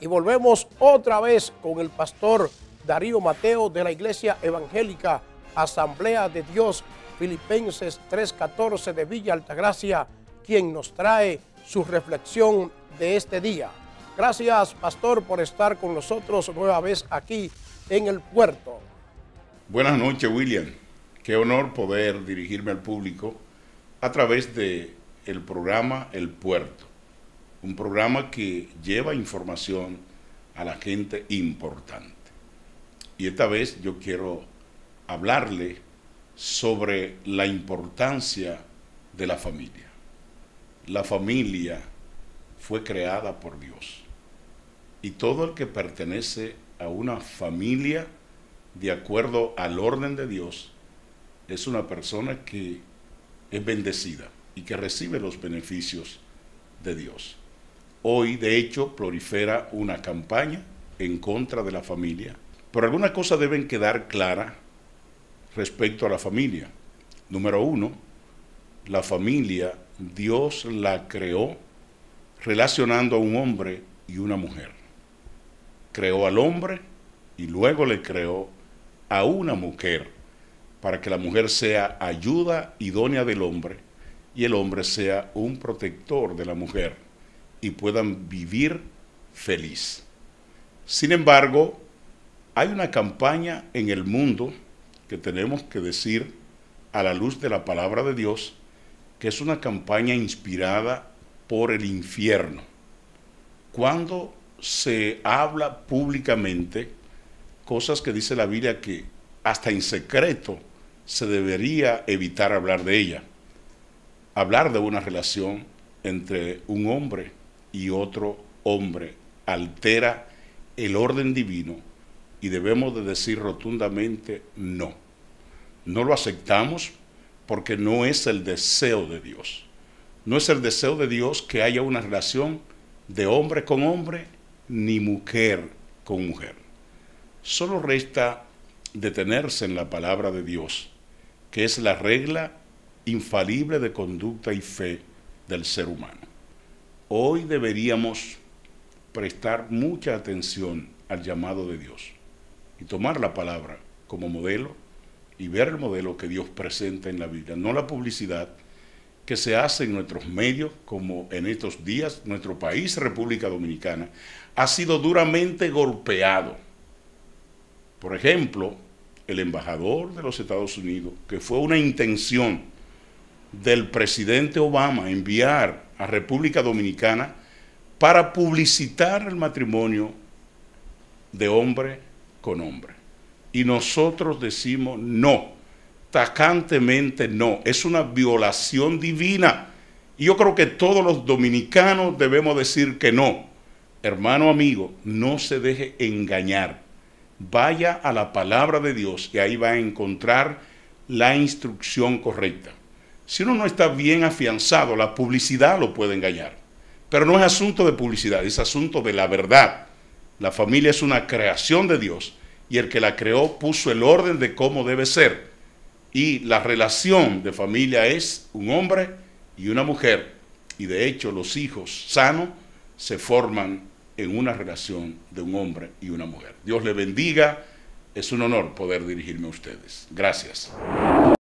Y volvemos otra vez con el pastor Darío Mateo de la Iglesia Evangélica Asamblea de Dios Filipenses 3.14 de Villa Altagracia, quien nos trae su reflexión de este día. Gracias, pastor, por estar con nosotros nueva vez aquí en el puerto. Buenas noches, William. Qué honor poder dirigirme al público a través de el programa El Puerto, un programa que lleva información a la gente importante. Y esta vez yo quiero hablarle sobre la importancia de la familia. La familia fue creada por Dios. Y todo el que pertenece a una familia de acuerdo al orden de Dios es una persona que es bendecida y que recibe los beneficios de Dios. Hoy, de hecho, prolifera una campaña en contra de la familia, pero algunas cosas deben quedar claras respecto a la familia. Número uno, la familia Dios la creó relacionando a un hombre y una mujer. Creó al hombre y luego le creó a una mujer para que la mujer sea ayuda idónea del hombre y el hombre sea un protector de la mujer y puedan vivir feliz. Sin embargo, hay una campaña en el mundo que tenemos que decir a la luz de la palabra de Dios, que es una campaña inspirada por el infierno. Cuando se habla públicamente cosas que dice la Biblia que hasta en secreto se debería evitar hablar de ella. Hablar de una relación entre un hombre y otro hombre altera el orden divino y debemos de decir rotundamente no. No lo aceptamos porque no es el deseo de Dios. No es el deseo de Dios que haya una relación de hombre con hombre ni mujer con mujer. Solo resta detenerse en la palabra de Dios, que es la regla infalible de conducta y fe del ser humano. Hoy deberíamos prestar mucha atención al llamado de Dios y tomar la palabra como modelo y ver el modelo que Dios presenta en la Biblia, no la publicidad que se hace en nuestros medios, como en estos días nuestro país, República Dominicana, ha sido duramente golpeado. Por ejemplo, el embajador de los Estados Unidos, que fue una intención del presidente Obama enviar a República Dominicana para publicitar el matrimonio de hombre con hombre. Y nosotros decimos no, tacantemente no, es una violación divina. Y yo creo que todos los dominicanos debemos decir que no. Hermano amigo, no se deje engañar. Vaya a la palabra de Dios y ahí va a encontrar la instrucción correcta. Si uno no está bien afianzado, la publicidad lo puede engañar. Pero no es asunto de publicidad, es asunto de la verdad. La familia es una creación de Dios y el que la creó puso el orden de cómo debe ser. Y la relación de familia es un hombre y una mujer. Y de hecho los hijos sanos se forman en una relación de un hombre y una mujer. Dios le bendiga. Es un honor poder dirigirme a ustedes. Gracias.